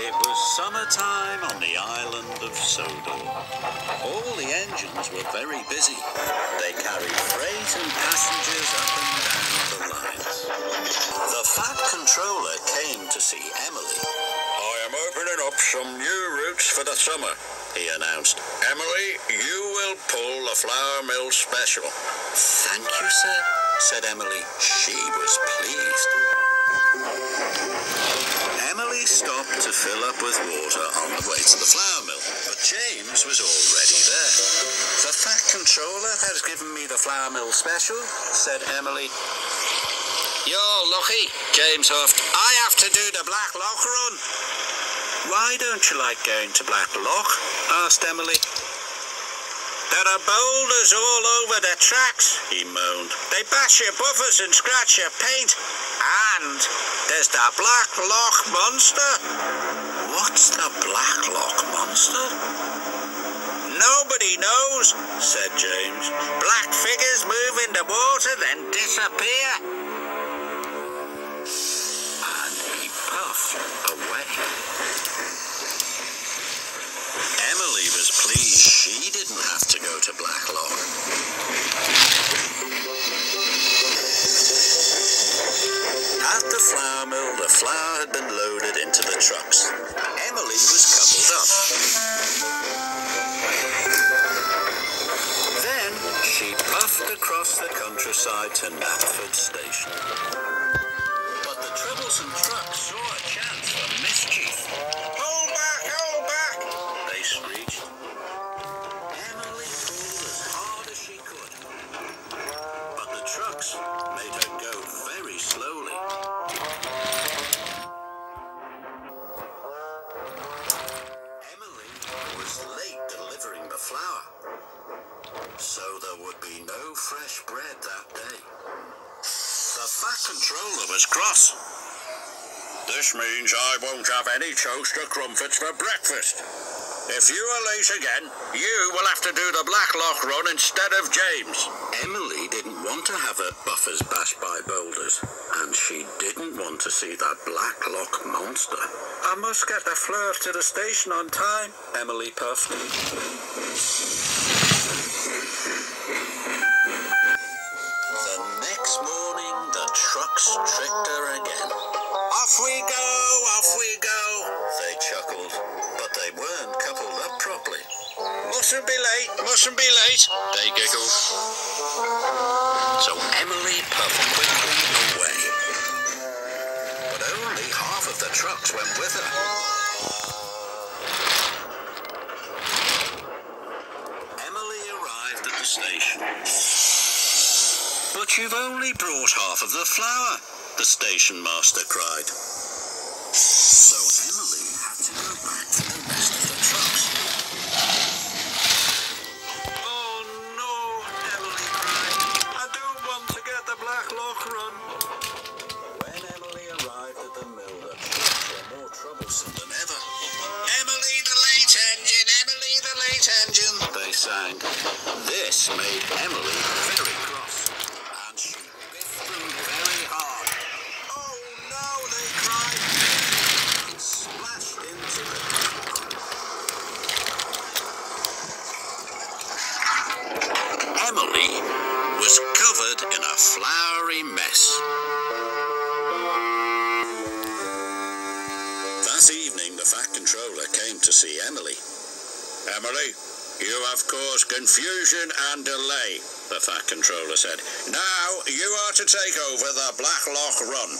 It was summertime on the island of Sodor. All the engines were very busy. They carried freight and passengers up and down the lines. The Fat Controller came to see Emily. I am opening up some new routes for the summer, he announced. Emily, you will pull the flour mill special. Thank you, sir, said Emily. She was pleased. Emily stopped to fill up with water on the way to the flour mill, but James was already there. The Fat Controller has given me the flour mill special, said Emily. You're lucky, James huffed. I have to do the Black Loch run. Why don't you like going to Black Loch? asked Emily. There are boulders all over the tracks, he moaned. They bash your buffers and scratch your paint. And there's the Black Loch Monster. What's the Black Loch Monster? Nobody knows, said James. Black figures move in the water, then disappear. And he puffed away. Flour had been loaded into the trucks. Emily was coupled up. Then she puffed across the countryside to Knapford Station. But the troublesome truck saw a chance for mischief. Fat controller was cross. This means I won't have any toast or crumpets for breakfast. If you are late again, you will have to do the Black Loch run instead of James. Emily didn't want to have her buffers bashed by boulders, and she didn't want to see that Black Loch monster. I must get the fleur to the station on time, Emily puffed. Trucks tricked her again. Off we go, off we go, they chuckled, but they weren't coupled up properly. Mustn't be late, mustn't be late, they giggled. So Emily puffed quickly away. But only half of the trucks went with her. Emily arrived at the station. But you've only brought half of the flour, the station master cried. So Emily had to go back for the rest of the trucks. Oh no, Emily cried. I don't want to get the Black Loch run. When Emily arrived at the mill, the trucks were more troublesome than ever. Emily the late engine, Emily the late engine, they sang. This made Emily very cross. Floury mess. That evening, the Fat Controller came to see Emily. Emily, you have caused confusion and delay, the Fat Controller said. Now you are to take over the Black Loch Run.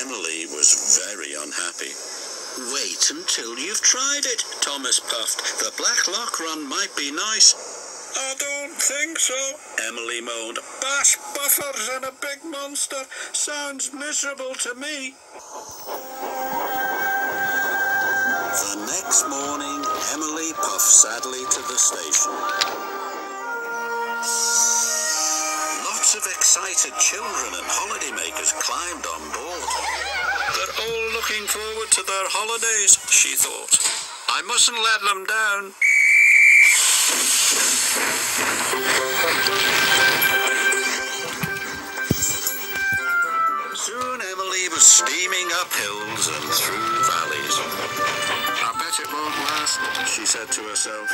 Emily was very unhappy. Wait until you've tried it, Thomas puffed. The Black Loch Run might be nice. I don't think so, Emily moaned. Bash buffers and a big monster sounds miserable to me. The next morning, Emily puffed sadly to the station. Lots of excited children and holidaymakers climbed on board. They're all looking forward to their holidays, she thought. I mustn't let them down. Soon Emily was steaming up hills and through valleys. I bet it won't last, she said to herself.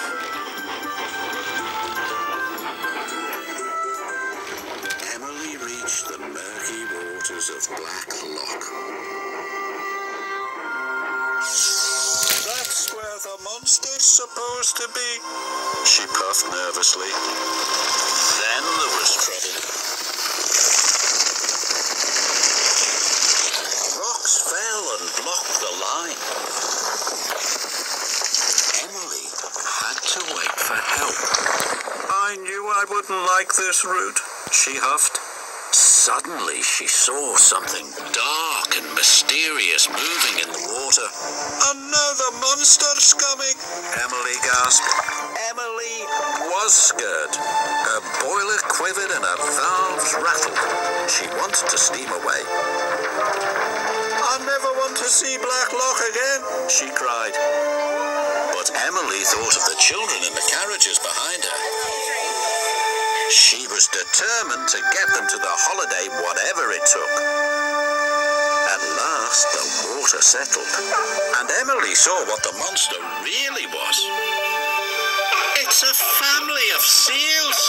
Emily reached the murky waters of Black Loch. The monster's supposed to be, she puffed nervously. Then there was trouble. Rocks fell and blocked the line. Emily had to wait for help. I knew I wouldn't like this route, she huffed. Suddenly she saw something dark and mysterious moving in the water. Another monster's coming, Emily gasped. Emily was scared. Her boiler quivered and her valves rattled. She wanted to steam away. I never want to see Black Loch again, she cried. But Emily thought of the children in the carriages behind her. She was determined to get them to the holiday, whatever it took. At last, the water settled, and Emily saw what the monster really was. It's a family of seals.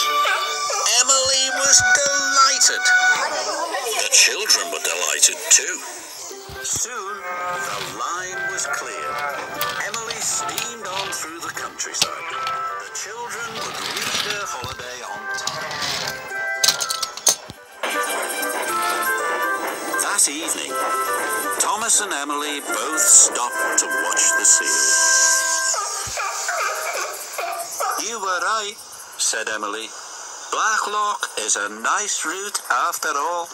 Emily was delighted. The children were delighted too. Soon, the line was clear. Emily steamed on through the countryside. The children would reach their holiday That evening, Thomas and Emily both stopped to watch the seals. You were right, said Emily. Black Loch is a nice route after all.